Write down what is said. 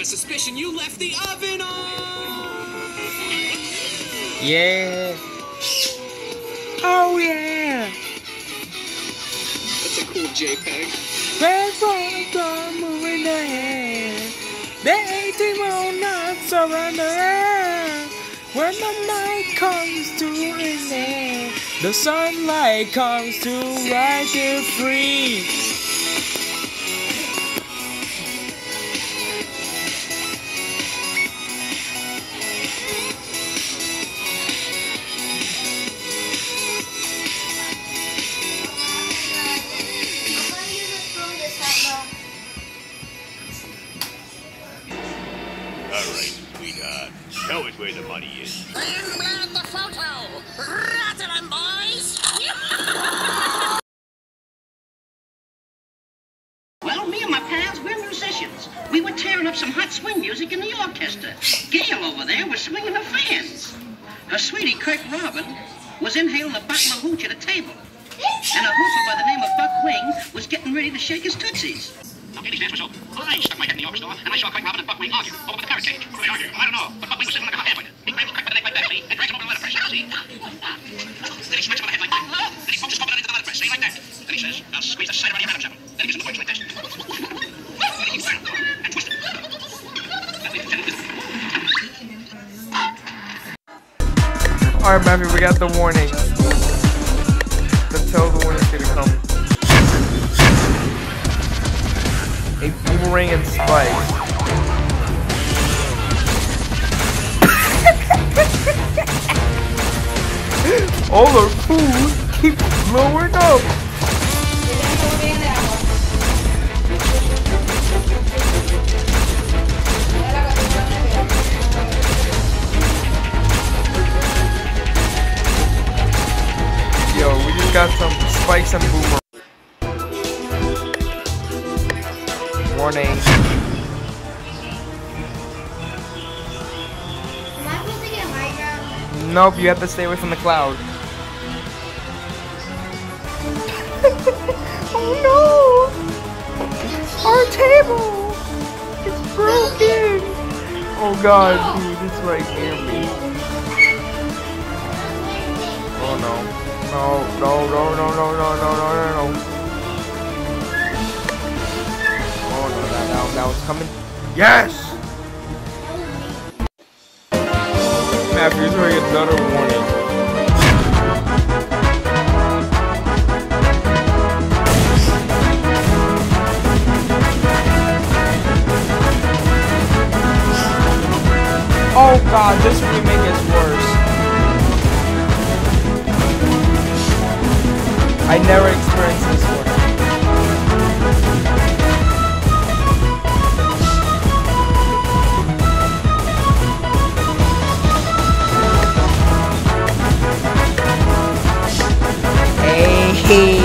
have a suspicion you left the oven on! Yeah. Oh yeah. That's a cool JPEG. Red Rock moving ahead. They they will not surrender. When the night comes to an end, the sunlight comes to rise you free. All right, sweetheart. Show us where the money is. Inland the photo! Rattle 'em, boys! Well, me and my pals, we're musicians. We were tearing up some hot swing music in the orchestra. Gail over there was swinging her fans. Her sweetie, Kirk Robin, was inhaling a bottle of hooch at a table. And a hoofer by the name of Buck Wing was getting ready to shake his tootsies. I stuck my head in the orchestra and I saw Robin and Buck Wing argue over the cage. What were they arguing? I don't know. But Buck Wing was sitting like a He grabbed the like that? And dragged him over the press? Then he smacks him on the head like that. Then he his into the press? Like that. Then he says, now squeeze the your Adam's apple. Then he gives him the like this. Then he keeps and Alright, Matthew, we got the warning. A boomerang and spikes. All our food keeps blowing up. Yo, we just got some spikes and boomerang. Warning. Am I supposed to get high ground? Nope, you have to stay away from the cloud. oh no! Our table! It's broken! Oh god, dude, it's right near me. Oh no. No, no, no, no, no, no, no, no, no, that, that was coming. Yes! Matthew, here's another warning. Oh god, this remake is worse. I never experienced Bye.